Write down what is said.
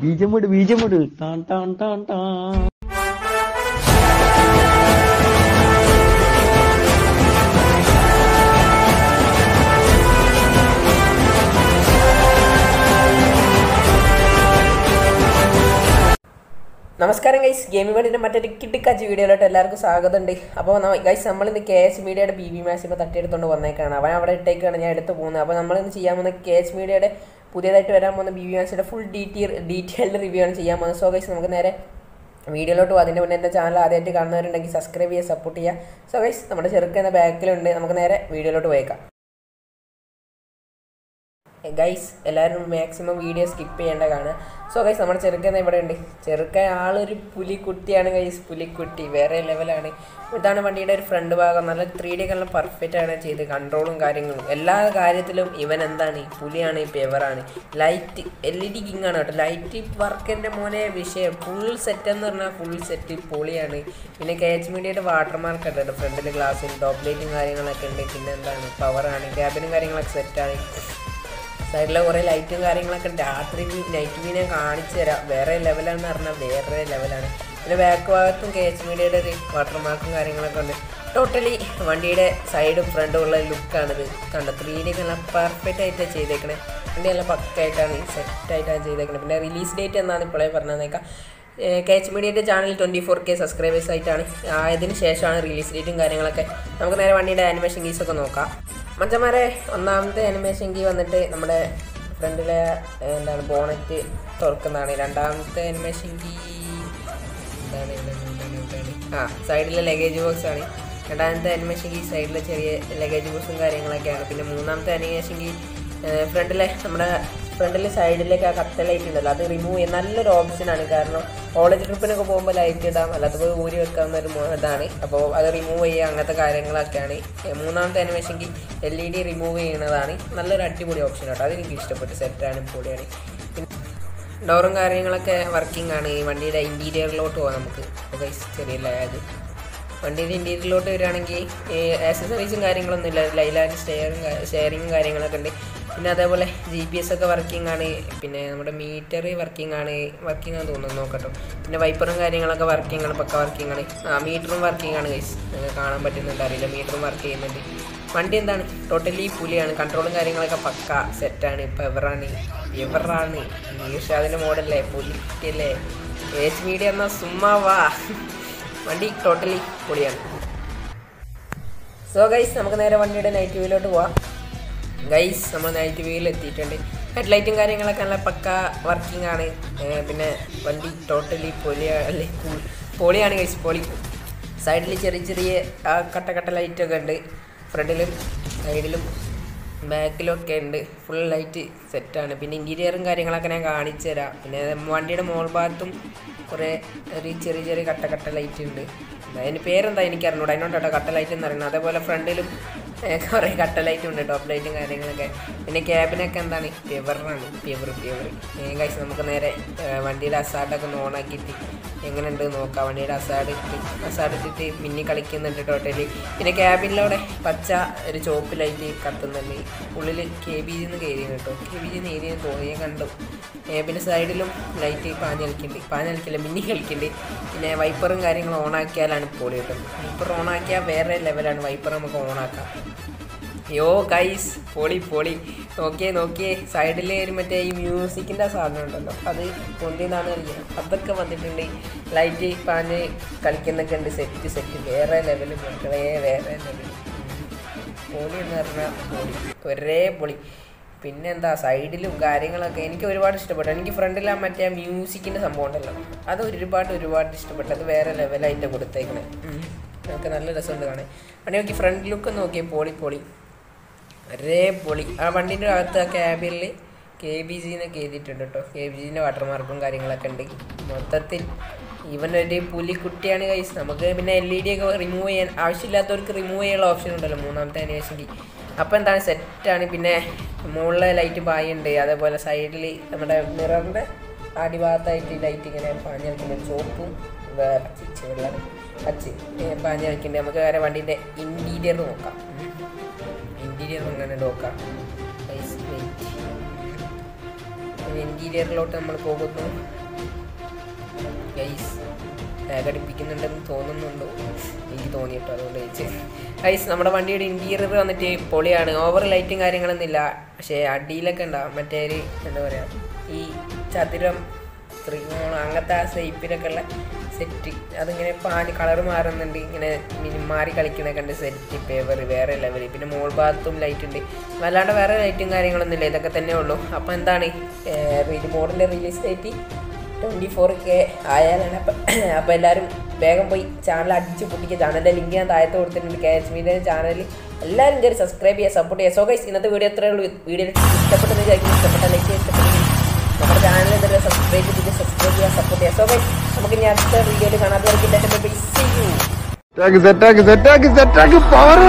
ബീജം വിട് ബീജം വിട് ടാൻ ടാൻ ടാൻ ടാൻ നമസ്കാരം ഗൈസ് ഗെയിമിംഗ് വേണ്ടിന്റെ മറ്റൊരു കിട്ടിക്കാച്ച് വീഡിയോയിലോട്ട് എല്ലാവർക്കും സ്വാഗതമുണ്ട്. അപ്പോൾ ഗൈസ് നമ്മളിന്ന് കെ എച്ച് മീഡിയയുടെ ബി ബി മാസിമ തട്ടിയെടുത്തുകൊണ്ട് വന്നേക്കാണ്. അവൻ അവിടെ ഇട്ടേക്കാണ് ഞാൻ എടുത്ത് പോകുന്നത്. അപ്പോൾ നമ്മളിന്ന് ചെയ്യാൻ പോകുന്ന കെ എച്ച് മീഡിയയുടെ പുതിയതായിട്ട് വരാൻ പോകുന്ന ബി വി ആൻസിയുടെ ഫുൾ ഡീറ്റെയിൽ ഡീറ്റെയിൽഡ് റിവ്യൂ ആണ് ചെയ്യാൻ പോകുന്നത്. സോ ഗൈസ് നമുക്ക് നേരെ വീഡിയോയിലോട്ട് പോകും അതിന്റെ മുന്നേ എന്റെ ചാനൽ ആദ്യമായിട്ട് കാണുന്നവരുണ്ടെങ്കിൽ സബ്സ്ക്രൈബ് ചെയ്യുക സപ്പോർട്ട് ചെയ്യുക. സോ ഗൈസ് നമ്മുടെ ചെറുക്കുന്ന ബാക്കിലുണ്ട് നമുക്ക് നേരെ വീഡിയോയിലോട്ട് പോയേക്കാം. ഗൈസ് എല്ലാവരും മാക്സിമം വീഡിയോ സ്കിപ്പ് ചെയ്യേണ്ട കാണുക. സോ ഗൈസ് നമ്മുടെ ചെറുക്കൻ ഇവിടെ ഉണ്ട് ചെറുക്കൻ ആളൊരു പുലിക്കുട്ടിയാണ് ഗൈസ് പുലിക്കുട്ടി വേറെ ലെവലാണ് ഇതാണ് വണ്ടിയുടെ ഒരു ഫ്രണ്ട് ഭാഗം. നല്ല ത്രീ ഡി കളർ പെർഫെക്റ്റ് ആണ് ചെയ്ത് കൺട്രോളും കാര്യങ്ങളും. എല്ലാ കാര്യത്തിലും ഇവൻ എന്താണ്? പുലിയാണ് ഈ പേവറാണ് light L E D king ആണ് കേട്ടോ. ലൈറ്റ് വർക്കിന്റെ മോനെ വിഷയം. ഫുൾ സെറ്റ് എന്ന് പറഞ്ഞാൽ ഫുൾ സെറ്റ് പൊളിയാണ്. പിന്നെ കെ എച്ച് മീഡിയയുടെ വാട്ടർ മാർക്ക് ഉണ്ട് ഫ്രണ്ടിൽ ഗ്ലാസ്സും ടോപ്പ് ലൈറ്റും കാര്യങ്ങളൊക്കെ ഉണ്ട്. പിന്നെ എന്താണ്? പവറാണ് ക്യാബിനും കാര്യങ്ങളൊക്കെ സെറ്റാണ് സൈഡിലെ കുറേ ലൈറ്റും കാര്യങ്ങളൊക്കെ രാത്രി നൈറ്റ് ഞാൻ കാണിച്ചു തരാം. വേറെ ലെവലാണെന്ന് പറഞ്ഞാൽ വേറെ ലെവലാണ് പിന്നെ ബാക്ക് ഭാഗത്തും കെ എച്ച് മീഡിയയുടെ ഒരു വാട്ടർ മാർക്കും കാര്യങ്ങളൊക്കെ ഉണ്ട്. ടോട്ടലി വണ്ടിയുടെ സൈഡും ഫ്രണ്ടും ഉള്ള ലുക്കാണിത് കണ്ടോ ത്രീ ഡി നല്ല പെർഫെക്റ്റ് ആയിട്ടാണ് ചെയ്തേക്കണേ. വണ്ടി നല്ല പക്കായിട്ടാണ് സെറ്റായിട്ടാണ് ചെയ്തേക്കണത് പിന്നെ റിലീസ് ഡേറ്റ് എന്നാണ് ഇപ്പോഴേ പറഞ്ഞേക്കാം. കെ എച്ച് മീഡിയയുടെ channel twenty four K subscribers ആയിട്ടാണ് ആയതിനു ശേഷമാണ് റിലീസ് ഡേറ്റും കാര്യങ്ങളൊക്കെ. നമുക്ക് നേരെ വണ്ടിയുടെ ആനിമേഷൻ ഗീസൊക്കെ നോക്കാം. മച്ചന്മാരെ ഒന്നാമത്തെ ആനിമേഷൻ ഗീ വന്നിട്ട് നമ്മുടെ ഫ്രണ്ടിലെ എന്താണ് ബോണറ്റ് തുറക്കുന്നതാണ്. രണ്ടാമത്തെ ആനിമേഷൻ ഗീ എന്താണ് ആ സൈഡിലെ ലഗേജ് ബോക്സ് ആണ്. രണ്ടാമത്തെ ആനിമേഷൻ ഗീ സൈഡിലെ ചെറിയ ലഗേജ് ബോക്സും കാര്യങ്ങളൊക്കെയാണ്. പിന്നെ മൂന്നാമത്തെ ആനിമേഷൻ ഗീ ഫ്രണ്ടിലെ നമ്മുടെ ഫ്രണ്ടിൽ സൈഡിലേക്ക് ആ കത്ത ലൈറ്റ് ഉണ്ടല്ലോ അത് റിമൂവ് ചെയ്യാൻ നല്ലൊരു ഓപ്ഷനാണ് കാരണം കോളേജ് ട്രിപ്പിനൊക്കെ പോകുമ്പോൾ ലൈറ്റ് ഇടാം. അല്ലാത്തപ്പോൾ ഊരി വെക്കാവുന്ന ഒരു ഇതാണ്. അപ്പോൾ അത് റിമൂവ് ചെയ്യുക അങ്ങനത്തെ കാര്യങ്ങളൊക്കെയാണ്. മൂന്നാമത്തെ animation key LED E D remove ചെയ്യുന്നതാണ്. നല്ലൊരു അടിപൊളി ഓപ്ഷൻ കേട്ടോ അതെനിക്ക് ഇഷ്ടപ്പെട്ടു. സെറ്റാണ് പൊളിയാണ്. ഡോറും കാര്യങ്ങളൊക്കെ വർക്കിംഗ് ആണ്. ഈ വണ്ടിയുടെ ഇന്റീരിയറിലോട്ട് പോകാം നമുക്ക്. ചെറിയ ലാഗ് വണ്ടിയുടെ ഇന്റീരിയറിലോട്ട് വരികയാണെങ്കിൽ ആക്സസറീസും കാര്യങ്ങളൊന്നും ഇല്ല. ലൈലാൻഡ് സ്റ്റെയറും ഷെയറിങ്ങും കാര്യങ്ങളൊക്കെ ഉണ്ട്. പിന്നെ അതേപോലെ ജി പി എസ് ഒക്കെ വർക്കിംഗ് ആണ്. പിന്നെ നമ്മുടെ മീറ്റർ വർക്കിംഗ് ആണ്. വർക്കിംഗ് ആണെന്ന് തോന്നുന്നു. നോക്കട്ടോ. പിന്നെ വൈപ്പറും കാര്യങ്ങളൊക്കെ വർക്കിംഗ് ആണ്. പക്ക വർക്കിംഗ് ആണ്. ആ മീറ്ററും വർക്കിംഗ് ആണ് ഗൈസ് നിങ്ങൾക്ക് കാണാൻ പറ്റുന്നുണ്ട്. അറിയില്ല. മീറ്ററും വർക്ക് ചെയ്യുന്നുണ്ട്. വണ്ടി എന്താണ്? ടോട്ടലി പുലിയാണ്. കൺട്രോളും കാര്യങ്ങളൊക്കെ പക്ക സെറ്റാണ് പെവറാണ് എവറാണ്? ഈർഷാദിന്റെ മോഡല്ലേ പുലിക്കല്ലേ? ഏച്ച് മീഡിയ എന്നാൽ സുമ്മാ വാ. വണ്ടി ടോട്ടലി പൊളിയാണ്. സോ ഗൈസ് നമുക്ക് നേരെ വണ്ടിയുടെ നൈറ്റ് വ്യൂയിലോട്ട് പോവാം. ഗൈസ് നമ്മൾ നൈറ്റ് വ്യൂയിൽ എത്തിയിട്ടുണ്ട്. ഹെഡ് ലൈറ്റും കാര്യങ്ങളൊക്കെ നല്ല പക്ക വർക്കിംഗ് ആണ്. പിന്നെ വണ്ടി ടോട്ടലി പൊളിയല്ലേ പൊളിയാണ് ഗൈസ് പൊളി. സൈഡിൽ ചെറിയ ചെറിയ കട്ട കട്ട ലൈറ്റൊക്കെ ഉണ്ട്. ഫ്രണ്ടിലും സൈഡിലും ബാക്കിലൊക്കെ ഉണ്ട്. ഫുൾ ലൈറ്റ് സെറ്റാണ് പിന്നെ ഇന്റീരിയറും കാര്യങ്ങളൊക്കെ ഞാൻ കാണിച്ചു തരാം. പിന്നെ വണ്ടിയുടെ മോൾ ഭാഗത്തും കുറേ ഒരു ചെറിയ ചെറിയ കട്ട കട്ട ലൈറ്റ് ഉണ്ട്. അതിന് പേരെന്താ എനിക്ക് അറിഞ്ഞൂട അതിനോട്ടോ കട്ട ലൈറ്റ് എന്ന് പറയുന്നത്. അതേപോലെ ഫ്രണ്ടിലും കുറേ കട്ട ലൈറ്റും ഉണ്ട് ടോപ്പ് ലൈറ്റും കാര്യങ്ങളൊക്കെ. പിന്നെ ക്യാബിനൊക്കെ എന്താണ്? പ്യവറാണ് പ്യവർ പ്യവർ ഏകദേശം നമുക്ക് നേരെ വണ്ടിയുടെ അസാർട്ടൊക്കെ ഒന്ന് ഓണാക്കിയിട്ട് എങ്ങനെയുണ്ട് നോക്കാം. വണ്ടിയുടെ അസാഡ് ഇട്ട് അസാഡ് ഇട്ടിട്ട് മിന്നി കളിക്കുന്നുണ്ട് ടോട്ടലി പിന്നെ ക്യാബിനിലൂടെ പച്ച ഒരു ചോപ്പ് ലൈറ്റ് കത്തുന്നുണ്ട്. ഉള്ളിൽ കെ ബി ജിന്ന് കയറിയാണ് കേട്ടോ. കെ ബി ജിന്ന് ഏരിയ തോന്നിയ കണ്ടു. ക്യാബിന്റെ സൈഡിലും ലൈറ്റ് പാഞ്ഞ് കളിക്കുന്നുണ്ട്. പാഞ്ഞ് കളിക്കില്ല മിന്നി കളിക്കുന്നുണ്ട്. പിന്നെ വൈപ്പറും കാര്യങ്ങളും ഓണാക്കിയാലാണ് പൊളി കിട്ടുന്നത് വൈപ്പർ ഓണാക്കിയാൽ വേറെ ലെവലാണ് വൈപ്പർ നമുക്ക് ഓണാക്കാം യോ ഗൈസ് പൊളി പൊളി. നോക്കിയേ നോക്കിയേ. സൈഡിൽ ഒരു മറ്റേ ഈ മ്യൂസിക്കിന്റെ സാധനം ഉണ്ടല്ലോ. അത് പൊന്തിന്നാണ് കളിക്കുന്നത് അതൊക്കെ വന്നിട്ടുണ്ട്. ലൈറ്റ് പാന് കളിക്കുന്നൊക്കെ ഉണ്ട്. സെറ്റ് സെറ്റ് വേറെ ലെവൽ മക്കളെ വേറെ ലെവൽ പൊളി എന്ന് പറഞ്ഞാൽ പൊളി. ഒരേ പൊളി. പിന്നെന്താ സൈഡിലും കാര്യങ്ങളൊക്കെ എനിക്ക് ഒരുപാട് ഇഷ്ടപ്പെട്ടു. എനിക്ക് ഫ്രണ്ടിൽ ആ മറ്റേ മ്യൂസിക്കിന്റെ സംഭവം ഉണ്ടല്ലോ. അത് ഒരുപാട് ഒരുപാട് ഇഷ്ടപ്പെട്ടു. അത് വേറെ ലെവലായിട്ട് കൊടുത്തേക്കണേ. നമുക്ക് നല്ല രസമുണ്ട് കാണാൻ. വണ്ടി നോക്കി ഫ്രണ്ട് ലുക്ക് നോക്കിയേ. പൊളി പൊളി. ഒരേ പൊളി. ആ വണ്ടീന്റെ അകത്ത് ആ ക്യാബിനിൽ കെ ബി ജി എന്നൊക്കെ എഴുതിയിട്ടുണ്ട് കേട്ടോ കെ ബി ജിന്റെ വാട്ടർമാർക്കും കാര്യങ്ങളൊക്കെ ഉണ്ട്. മൊത്തത്തിൽ ഇവൻ ഒരു പുലിക്കുട്ടിയാണ് കൈസ് നമുക്ക് പിന്നെ എൽ ഇ ഡി ഒക്കെ റിമൂവ് ചെയ്യാൻ ആവശ്യമില്ലാത്തവർക്ക് റിമൂവ് ചെയ്യാനുള്ള ഓപ്ഷൻ ഉണ്ടല്ലോ മൂന്നാമത്തെ അനിവേഷൻ അപ്പോൾ എന്താണ്? സെറ്റാണ് പിന്നെ മുകളിലെ ലൈറ്റ് പായുണ്ട് അതേപോലെ സൈഡിൽ നമ്മുടെ മിററിന്റെ അടിഭാഗത്തായിട്ട് ലൈറ്റ് ഇങ്ങനെ പാഞ്ഞ് കളിക്കുന്ന ചോപ്പും വേറെ വെള്ളം പച്ച പാഞ്ഞ് കളിക്കുന്നുണ്ട് നമുക്ക് വേറെ വണ്ടീന്റെ ഇന്റീരിയർ നോക്കാം. ഇന്റീരിയർ അങ്ങനെ Nice, wait. ഇന്റീരിയറിലോട്ട് നമ്മൾ പോകുന്നു. ഗൈസ് ഘടിപ്പിക്കുന്നുണ്ടെന്ന് തോന്നുന്നുണ്ടോ? എനിക്ക് തോന്നിയിട്ടോ അതുകൊണ്ട് ചോദിച്ചത് ഗൈസ് നമ്മുടെ വണ്ടിയുടെ ഇന്റീരിയർ വന്നിട്ട് പൊളിയാണ്. ഓവർ ലൈറ്റും കാര്യങ്ങളൊന്നും ഇല്ല പക്ഷേ അടിയിലൊക്കെ ഉണ്ടാവും മറ്റേ എന്താ പറയുക ഈ ചതുരം ത്രികോണം അങ്ങനത്തെ ആ ഷേപ്പിലൊക്കെ ഉള്ള സെറ്റ്. അതിങ്ങനെ പാൽ കളർ മാറുന്നുണ്ട്. ഇങ്ങനെ മിനിമാറി മാറി കണ്ട് സെറ്റ് പേപ്പർ വേറെ ലെവൽ പിന്നെ മോൾ ഭാഗത്തും ലൈറ്റ് ഉണ്ട്. വല്ലാണ്ട് വേറെ ലൈറ്റും കാര്യങ്ങളൊന്നും ഇല്ല. ഇതൊക്കെ തന്നെ ഉള്ളൂ. അപ്പോൾ എന്താണ്? മോഡിന്റെ release date twenty four K ആയാലാണ് അപ്പം അപ്പോൾ എല്ലാവരും വേഗം പോയി ചാനൽ അടിച്ച് പൊട്ടിക്കുക ചാനലിന്റെ ലിങ്ക് ഞാൻ താഴത്ത് കൊടുത്തിട്ടുണ്ട്. കെ എച്ച് മീഡിയ ചാനൽ എല്ലാവരും കയറി സബ്സ്ക്രൈബ് ചെയ്യുക സപ്പോർട്ട് ചെയ്യുക. സോ ഗൈസ് ഇന്നത്തെ വീഡിയോ എത്രയേ ഉള്ളൂ. വീഡിയോ ഇഷ്ടപ്പെട്ടെന്ന് വിചാരിക്കുന്നു. ഇഷ്ടപ്പെട്ട ലൈക്ക് എന്തെങ്കിലും സബ്സ്ക്രൈബ് ചെയ്ത് സബ്സ്ക്രൈബ് ചെയ്യുക സപ്പോർട്ട് ചെയ്യുക സോ നമുക്ക് ഇനി അടുത്ത വീഡിയോയിൽ കാണാതെ വരയ്ക്കില്ല സി യു സെറ്റാക്കി സെറ്റാക്കി സെറ്റാക്ക് പവർ